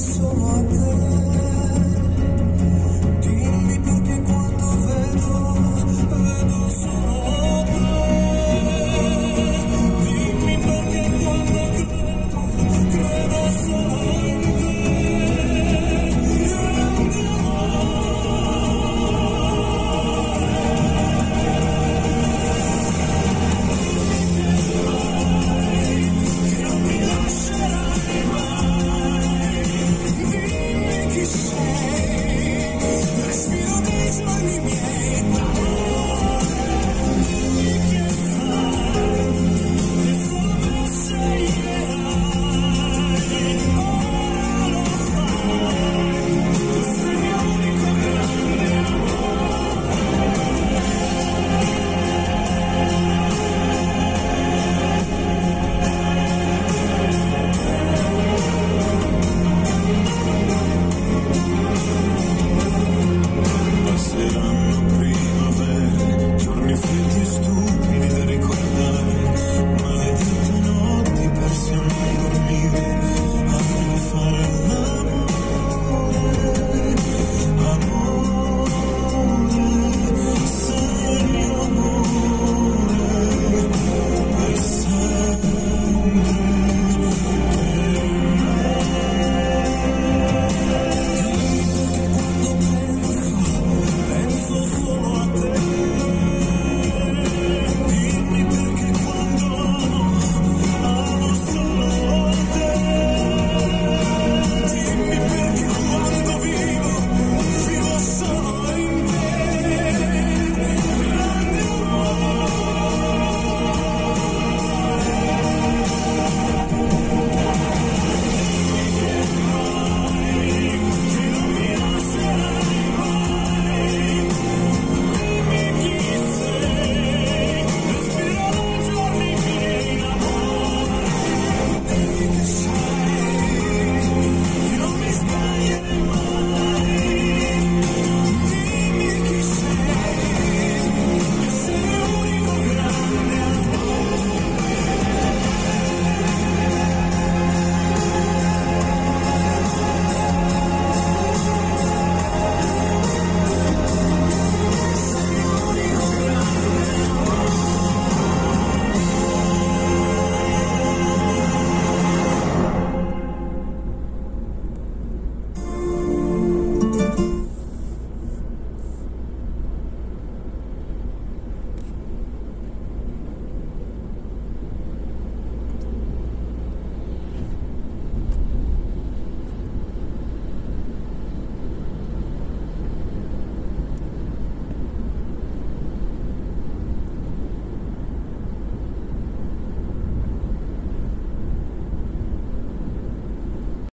说的。